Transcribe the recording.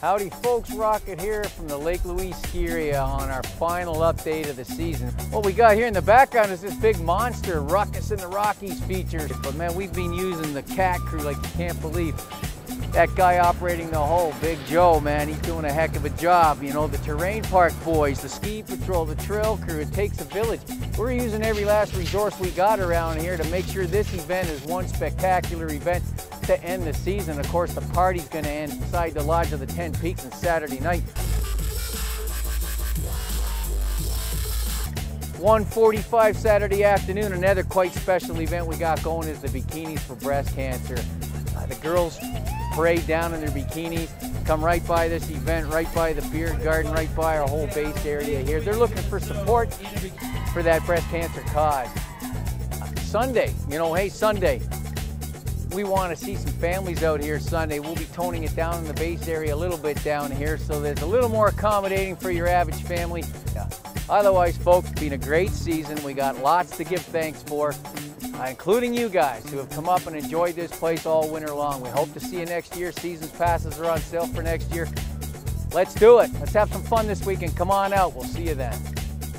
Howdy folks, Rocket here from the Lake Louise ski area on our final update of the season. What we got here in the background is this big monster, Ruckus in the Rockies features. But man, we've been using the cat crew like you can't believe. That guy operating the hole, Big Joe, man, he's doing a heck of a job. You know, the terrain park boys, the ski patrol, the trail crew, it takes a village. We're using every last resource we got around here to make sure this event is one spectacular event to end the season. Of course, the party's going to end inside the Lodge of the Ten Peaks on Saturday night. 1:45 Saturday afternoon. Another quite special event we got going is the Bikinis for Breast Cancer. Uh, the girls parade down in their bikinis, come right by this event, right by the beer garden, right by our whole base area here. They're looking for support for that breast cancer cause. Sunday, you know, hey, Sunday, we want to see some families out here Sunday. We'll be toning it down in the base area a little bit down here so there's a little more accommodating for your average family. Yeah. Otherwise, folks, it's been a great season. We got lots to give thanks for, Uh, including you guys who have come up and enjoyed this place all winter long. We hope to see you next year. Season's passes are on sale for next year. Let's do it. Let's have some fun this weekend. Come on out. We'll see you then.